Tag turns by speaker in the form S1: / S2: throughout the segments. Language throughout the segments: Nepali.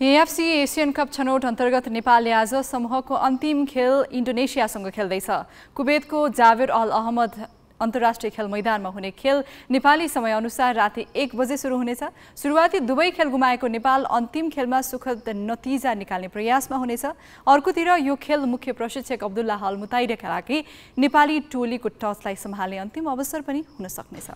S1: एएफसी एसियन कप छनौट अन्तर्गत नेपालले आज समूहको अन्तिम खेल इन्डोनेसियासँग खेल्दैछ कुवेतको जावेर अल अहमद अन्तर्राष्ट्रिय खेल मैदानमा हुने खेल नेपाली समयअनुसार राति एक बजे सुरु हुनेछ सुरुवाती दुवै खेल गुमाएको नेपाल अन्तिम खेलमा सुखद नतिजा निकाल्ने प्रयासमा हुनेछ अर्कोतिर यो खेल मुख्य प्रशिक्षक अब्दुल्ला हल मुताइरेका लागि नेपाली टोलीको टचलाई सम्हाल्ने अन्तिम अवसर पनि हुन सक्नेछ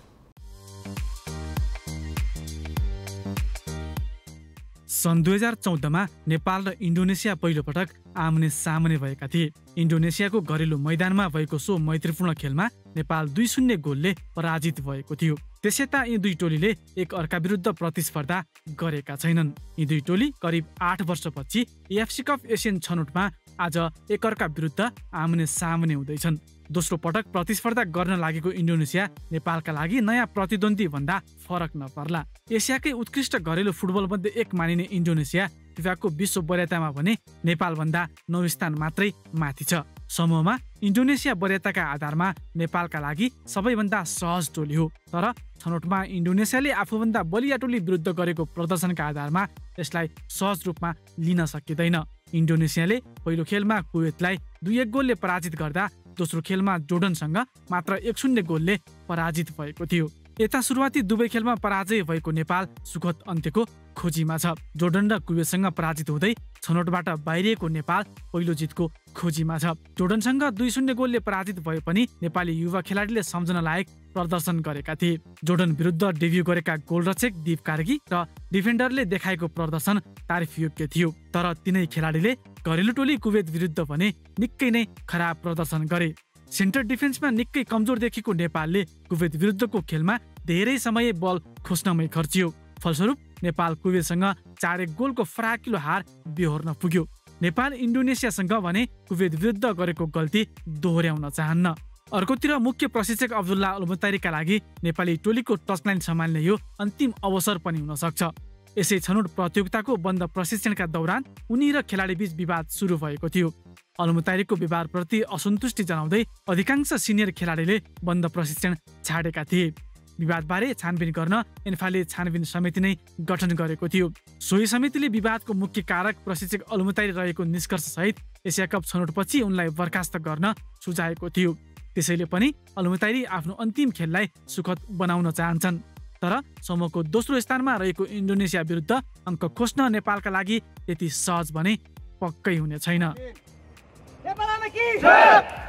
S2: सन् दुई हजार चौधमा नेपाल र इन्डोनेसिया पहिलोपटक आमने सामने भएका थिए। इन्डोनेसियाको घरेलु मैदानमा भएको सो मैत्रीपूर्ण खेलमा नेपाल दुई शून्य गोलले पराजित भएको थियो। त्यसै यी दुई टोलीले एक अर्का विरुद्ध प्रतिस्पर्धा गरेका छैनन्। यी दुई टोली करिब आठ वर्षपछि एफसी कप एसियन छनौटमा आज एकअर्का विरुद्ध आमने सामने हुँदैछन्। दोस्रो पटक प्रतिस्पर्धा गर्न लागेको इन्डोनेसिया नेपालका लागि नयाँ प्रतिद्वन्दी भन्दा फरक नपर्ला। एसियाकै उत्कृष्ट घरेलु फुटबल मध्ये एक मानिने इन्डोनेसिया फिफाको विश्व वरियतामा भने नेपालभन्दा नौ स्थान मात्रै माथि छ। समूहमा इन्डोनेसिया वरियताका आधारमा नेपालका लागि सबैभन्दा सहज टोली हो। तर छनौटमा इन्डोनेसियाले आफूभन्दा बलिया टोली विरुद्ध गरेको प्रदर्शनका आधारमा यसलाई सहज रूपमा लिन सकिँदैन। इन्डोनेसियाले पहिलो खेलमा कुवेतलाई दुई एक गोलले पराजित गर्दा दोस्रो खेलमा जोर्डनसँग मात्र एक शून्य गोलले पराजित भएको थियो। यता सुरुवाती दुवै खेलमा पराजय भएको नेपाल सुखद अन्त्यको खोजीमा छ। जोर्डन र कुवेतसँग पराजित हुँदै छनौटबाट बाहिरिएको नेपाल पहिलो जितको खोजीमा छ। जोर्डनसँग दुई शून्य गोलले पराजित भए पनि नेपाली युवा खेलाडीले सम्झन लायक प्रदर्शन गरेका थिए। जोर्डन विरुद्ध डेब्यू गरेका गोलरक्षक दीप कार्गी र डिफेन्डरले देखाएको प्रदर्शन तारिफयोग्य थियो। तर तिनै खेलाडीले घरेलु टोली कुवेत विरुद्ध भने निकै नै खराब प्रदर्शन गरे। सेन्टर डिफेन्समा निकै कमजोर देखेको नेपालले कुवेत विरुद्धको खेलमा धेरै समय बल खोज्नमै खर्चियो। फलस्वरूप नेपाल कुवेतसँग चार एक गोलको फराकिलो हार बेहोर्न पुग्यो। नेपाल इन्डोनेसियासँग भने कुवेत विरुद्ध गरेको गल्ती दोहोऱ्याउन चाहन्न। अर्कोतिर मुख्य प्रशिक्षक अब्दुल्ला अलमुतारीका लागि नेपाली टोलीको टचलाइन सम्हाल्ने यो अन्तिम अवसर पनि हुन सक्छ। यसै छनौट प्रतियोगिताको बन्द प्रशिक्षणका दौरान उनी र खेलाडी विवाद सुरु भएको थियो। अलमुतारीको व्यवहारप्रति असन्तुष्टि जनाउँदै अधिकांश सिनियर खेलाडीले बन्द प्रशिक्षण छाडेका थिए। विवादबारे छानबिन गर्न एन्फाले छानबिन समिति नै गठन गरेको थियो। सोही समितिले विवादको मुख्य कारक प्रशिक्षक अलमुतारी रहेको निष्कर्षसहित एसिया कप छनौटपछि उनलाई बर्खास्त गर्न सुझाएको थियो। त्यसैले पनि अलमुतारी आफ्नो अन्तिम खेललाई सुखद बनाउन चाहन्छन्। तर समूहको दोस्रो स्थानमा रहेको इन्डोनेसिया विरुद्ध अङ्क खोज्न नेपालका लागि त्यति सहज भने पक्कै हुने छैन।
S3: É palavra aqui! Sim.